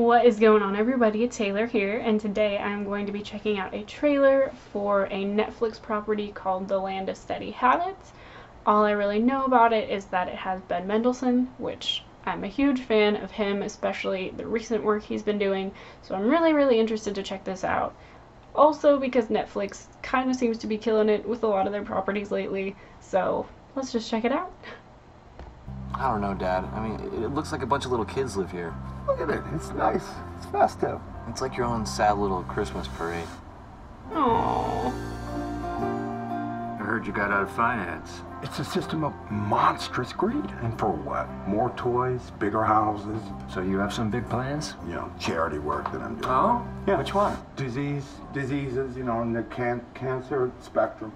What is going on everybody? It's Taylor here and today I'm going to be checking out a trailer for a Netflix property called The Land of Steady Habits. All I really know about it is that it has Ben Mendelsohn, which I'm a huge fan of him, especially the recent work he's been doing, so I'm really really interested to check this out. Also because Netflix kind of seems to be killing it with a lot of their properties lately, so let's just check it out. I don't know, Dad. I mean, it looks like a bunch of little kids live here. Look at it. It's nice. It's festive. It's like your own sad little Christmas parade. Oh. I heard you got out of finance. It's a system of monstrous greed. And for what? More toys, bigger houses, So you have some big plans? you know, charity work that I'm doing. Oh? Yeah. Which one? Disease, diseases, you know, in the can- cancer spectrum.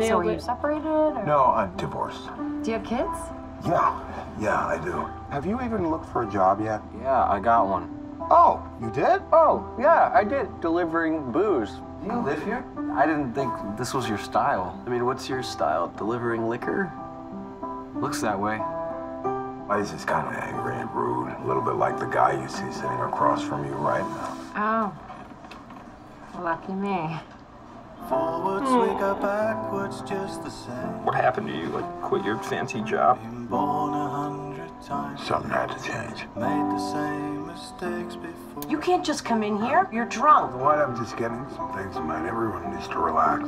So Nailed are you separated? Or No, I'm divorced. Do you have kids? Yeah, yeah, I do. Have you even looked for a job yet? Yeah, I got one. Oh, you did? Oh, yeah, I did. Delivering booze. Do you live here? I didn't think this was your style. I mean, what's your style? Delivering liquor? Looks that way. He's just kind of angry and rude. A little bit like the guy you see sitting across from you right now. Oh. Lucky me. Forwards we hmm. go backwards just the same. What happened to you? Like, quit your fancy job? Been born a hundred times, Something had to change. made the same mistakes before. You can't just come in here. You're drunk. What? I'm just getting some things in mind. Everyone needs to relax.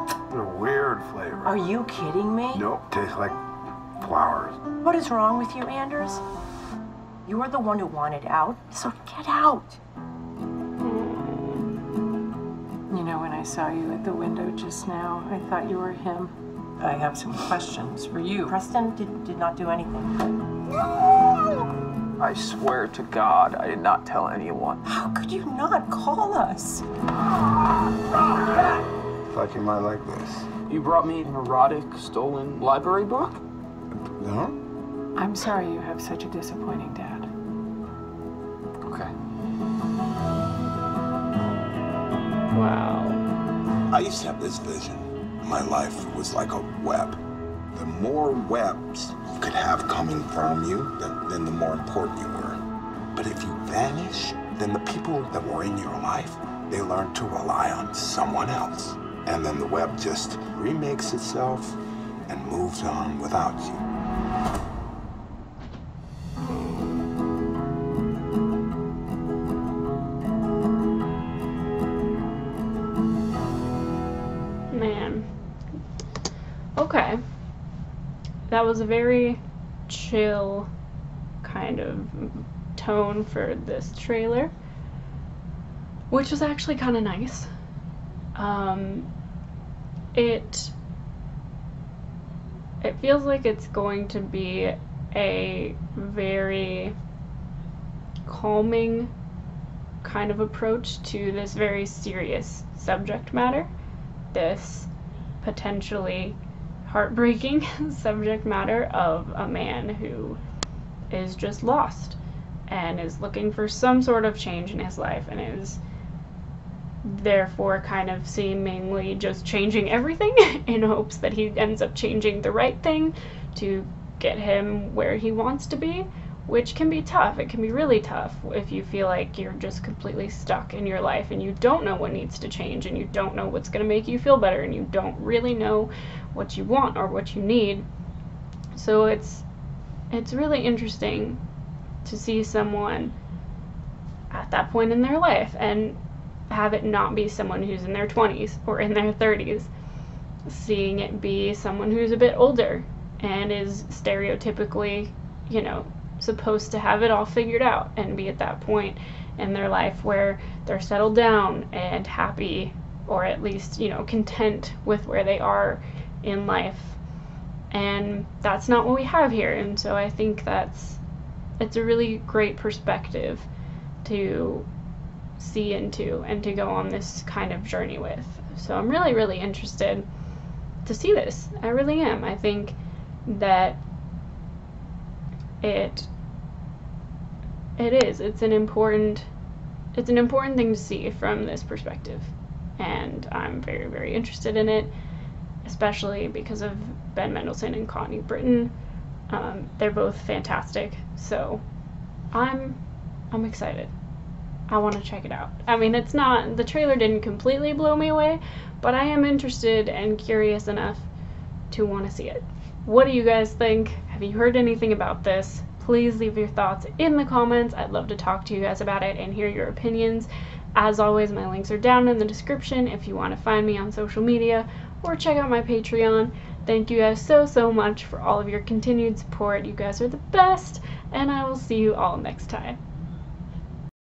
It's a weird flavor. Are you kidding me? Nope, tastes like flowers. What is wrong with you, Anders? You are the one who wanted out, so get out. You know, when I saw you at the window just now, I thought you were him. I have some questions for you. Preston did, did not do anything. I swear to God, I did not tell anyone. How could you not call us? Thought you might like this. You brought me an erotic, stolen library book? Huh? I'm sorry you have such a disappointing dad. Okay. Wow. I used to have this vision. My life was like a web. The more webs you could have coming from you, then, then the more important you were. But if you vanish, then the people that were in your life, they learn to rely on someone else. And then the web just remakes itself and moves on without you. Okay. That was a very chill kind of tone for this trailer, which was actually kind of nice. Um, it it feels like it's going to be a very calming kind of approach to this very serious subject matter this potentially heartbreaking subject matter of a man who is just lost and is looking for some sort of change in his life and is therefore kind of seemingly just changing everything in hopes that he ends up changing the right thing to get him where he wants to be which can be tough. It can be really tough if you feel like you're just completely stuck in your life and you don't know what needs to change and you don't know what's going to make you feel better and you don't really know what you want or what you need. So it's it's really interesting to see someone at that point in their life and have it not be someone who's in their 20s or in their 30s. Seeing it be someone who's a bit older and is stereotypically, you know, supposed to have it all figured out and be at that point in their life where they're settled down and happy or at least, you know, content with where they are in life. And that's not what we have here. And so I think that's it's a really great perspective to see into and to go on this kind of journey with. So I'm really really interested to see this. I really am. I think that it it is it's an important it's an important thing to see from this perspective and i'm very very interested in it especially because of ben mendelsohn and connie britton um, they're both fantastic so i'm I'm excited. I want to check it out. I mean, it's not, the trailer didn't completely blow me away, but I am interested and curious enough to want to see it. What do you guys think? Have you heard anything about this? Please leave your thoughts in the comments. I'd love to talk to you guys about it and hear your opinions. As always, my links are down in the description if you want to find me on social media or check out my Patreon. Thank you guys so, so much for all of your continued support. You guys are the best, and I will see you all next time.